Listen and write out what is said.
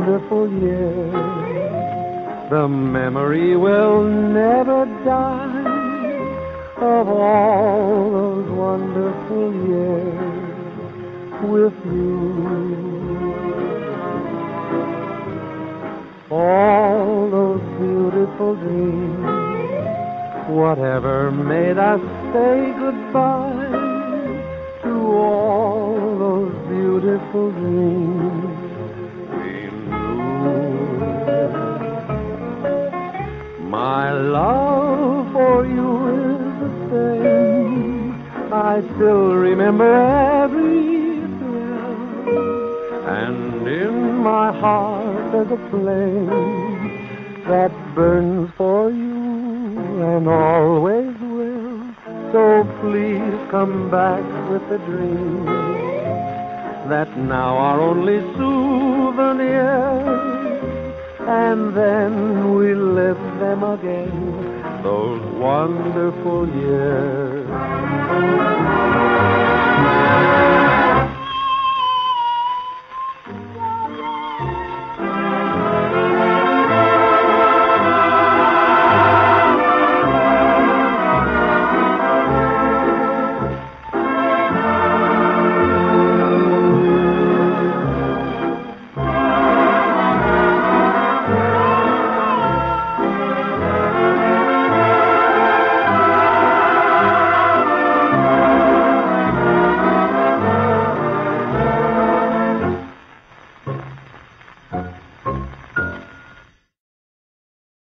wonderful years. The memory will never die of all those wonderful years with you. All those beautiful dreams Whatever made us say goodbye to all those beautiful dreams love for you is the same. I still remember every thrill, and in my heart there's a flame that burns for you and always will. So please come back with the dream that now are only souvenirs. And then we live them again, those wonderful years.